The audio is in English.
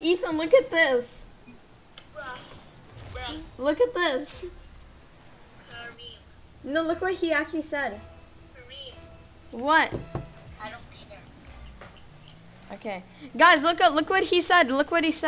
Ethan, look at this. Look at this. Karim. No, look what he actually said. Karim. What? I don't care. Okay. Guys, look at look what he said. Look what he said.